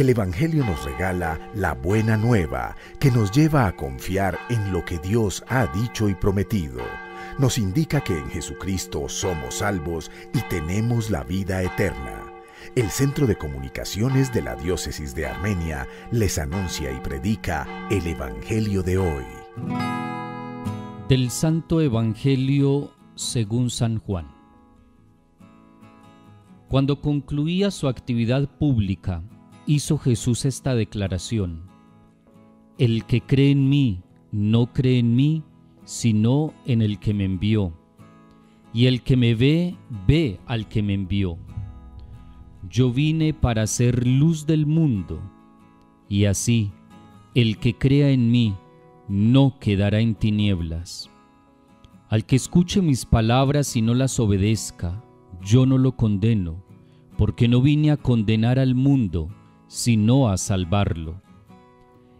El Evangelio nos regala la buena nueva que nos lleva a confiar en lo que Dios ha dicho y prometido. Nos indica que en Jesucristo somos salvos y tenemos la vida eterna. El Centro de Comunicaciones de la Diócesis de Armenia les anuncia y predica el Evangelio de hoy. Del Santo Evangelio según San Juan. Cuando concluía su actividad pública, hizo Jesús esta declaración. El que cree en mí, no cree en mí, sino en el que me envió. Y el que me ve, ve al que me envió. Yo vine para ser luz del mundo, y así el que crea en mí no quedará en tinieblas. Al que escuche mis palabras y no las obedezca, yo no lo condeno, porque no vine a condenar al mundo, sino a salvarlo.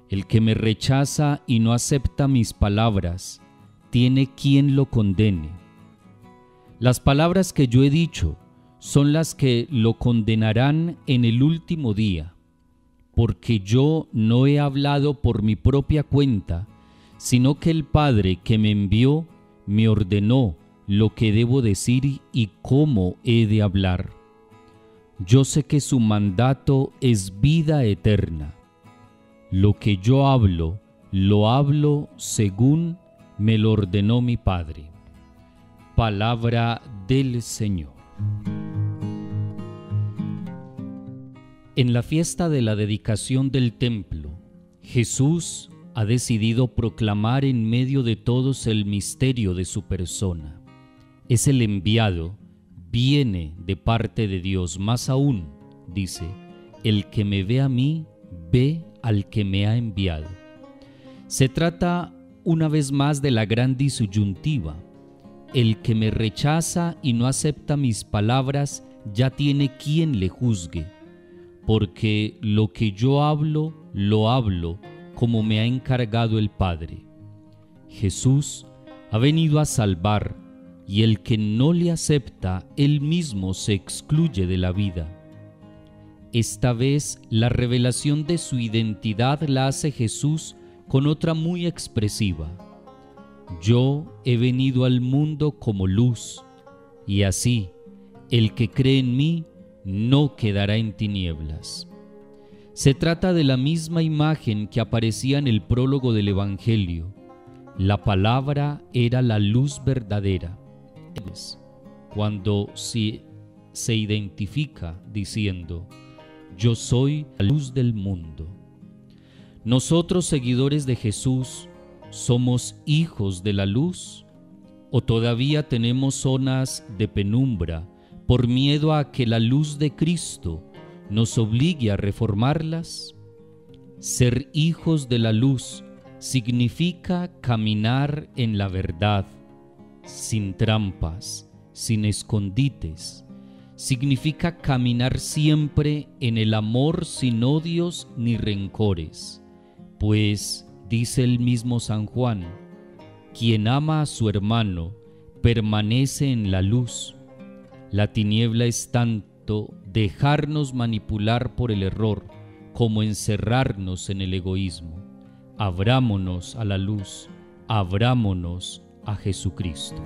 El que me rechaza y no acepta mis palabras, tiene quien lo condene. Las palabras que yo he dicho son las que lo condenarán en el último día, porque yo no he hablado por mi propia cuenta, sino que el Padre que me envió me ordenó lo que debo decir y cómo he de hablar. Yo sé que su mandato es vida eterna. Lo que yo hablo, lo hablo según me lo ordenó mi Padre. Palabra del Señor. En la fiesta de la dedicación del templo, Jesús ha decidido proclamar en medio de todos el misterio de su persona. Es el enviado viene de parte de Dios. Más aún, dice, el que me ve a mí, ve al que me ha enviado. Se trata una vez más de la gran disyuntiva. El que me rechaza y no acepta mis palabras ya tiene quien le juzgue, porque lo que yo hablo, lo hablo como me ha encargado el Padre. Jesús ha venido a salvar, y el que no le acepta, él mismo se excluye de la vida. Esta vez la revelación de su identidad la hace Jesús con otra muy expresiva. Yo he venido al mundo como luz, y así el que cree en mí no quedará en tinieblas. Se trata de la misma imagen que aparecía en el prólogo del Evangelio. La palabra era la luz verdadera cuando se, se identifica diciendo, yo soy la luz del mundo. Nosotros, seguidores de Jesús, somos hijos de la luz o todavía tenemos zonas de penumbra por miedo a que la luz de Cristo nos obligue a reformarlas? Ser hijos de la luz significa caminar en la verdad, sin trampas, sin escondites. Significa caminar siempre en el amor sin odios ni rencores. Pues, dice el mismo San Juan, quien ama a su hermano permanece en la luz. La tiniebla es tanto dejarnos manipular por el error como encerrarnos en el egoísmo. Abrámonos a la luz, abrámonos a Jesucristo.